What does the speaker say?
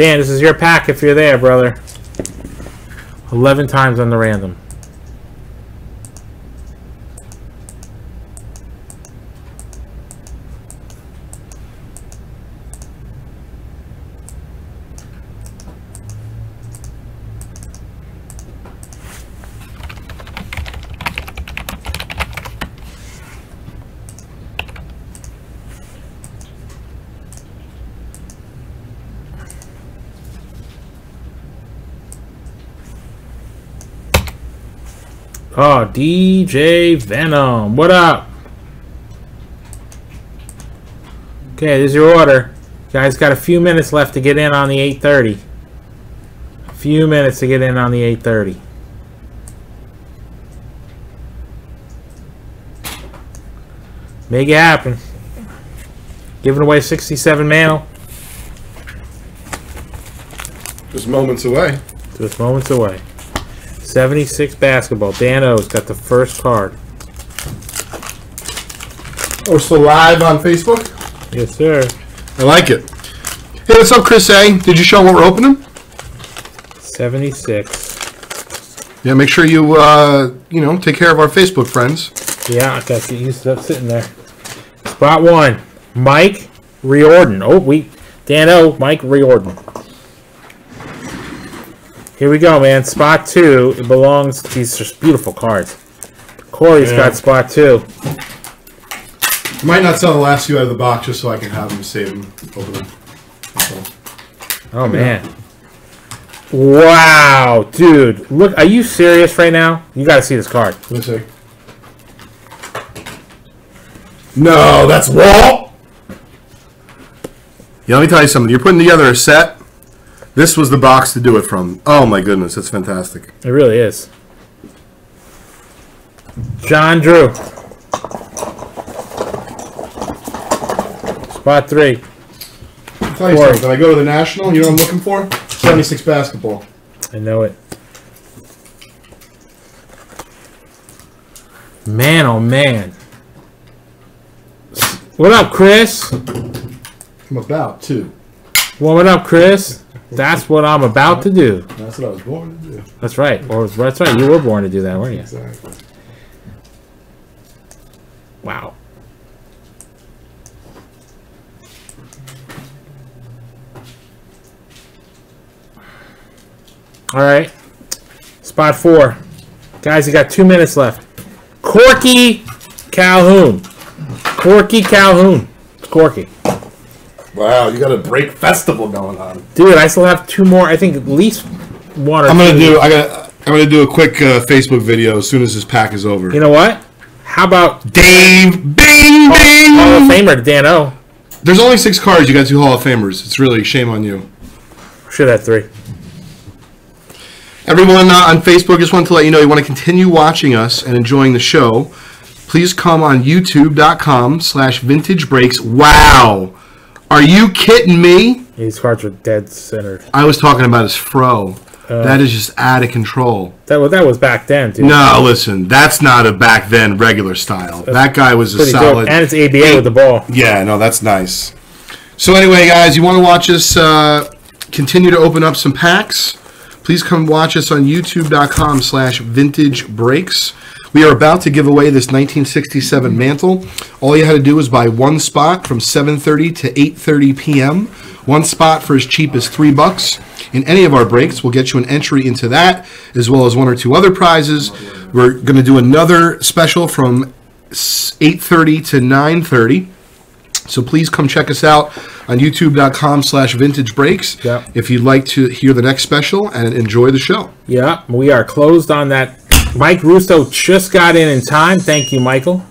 Dan, this is your pack if you're there, brother. 11 times on the random. Ah, oh, DJ Venom. What up? Okay, there's your order. guys got a few minutes left to get in on the 8.30. A few minutes to get in on the 8.30. Make it happen. Giving away 67 mail. Just moments away. Just moments away. 76 basketball. Dan O's got the first card. Oh, still live on Facebook? Yes, sir. I like it. Hey, what's up, Chris A? Did you show what we're opening? 76. Yeah, make sure you, uh, you know, take care of our Facebook friends. Yeah, I got to get used to that sitting there. Spot one, Mike Riordan. Oh, we Dan O, Mike Riordan. Here we go, man. Spot two. It belongs. To these just beautiful cards. Corey's Yeah. got spot two. Might not sell the last few out of the box just so I can have them save them, open them. That's. Oh man. Wow, dude. Look, are you serious right now? You got to see this card. Let me see. No, that's Walt. Yeah, let me tell you something. You're putting together a set. This was the box to do it from. Oh my goodness, that's fantastic. It really is. John Drew. Spot three. I'll tell you Corey. something. I go to the national. You know what I'm looking for? 76 basketball. I know it. Man, oh man. What up, Chris? I'm about to. Well, what up, Chris? That's what I'm about to do. That's what I was born to do. That's right. Or that's right. You were born to do that, weren't you? Exactly. Wow. All right. Spot four. Guys, you got two minutes left. Corky Calhoun. Corky Calhoun. It's Corky. Wow, you got a break festival going on. Dude, I still have two more. I think at least one or I'm gonna two. do. I got. I'm gonna do a quick uh, Facebook video as soon as this pack is over. You know what? How about Dave Bing Bing. Hall of Famer Dan O? There's only six cards. You got two Hall of Famers. It's really shame on you. Should have three. Everyone uh, on Facebook, just wanted to let you know you want to continue watching us and enjoying the show. Please come on youtube.com slash vintage breaks. Wow. Are you kidding me? These cards are dead centered. I was talking about his fro. that is just out of control. That was that was back then, dude. No, listen, that's not a back then regular style. that guy was a Pretty dope. solid. And it's ABA with the ball. Yeah, no, that's nice. So anyway, guys, you want to watch us uh, continue to open up some packs? Please come watch us on youtube.com slash vintage breaks. We are about to give away this 1967 mantle. All you had to do was buy one spot from 7.30 to 8.30 p.m. One spot for as cheap as three bucks. In any of our breaks, we'll get you an entry into that, as well as one or two other prizes. We're going to do another special from 8.30 to 9.30. So please come check us out on youtube.com slash vintage breaks Yeah. if you'd like to hear the next special and enjoy the show. Yeah, we are closed on that. Mike Russo just got in in time. Thank you, Michael.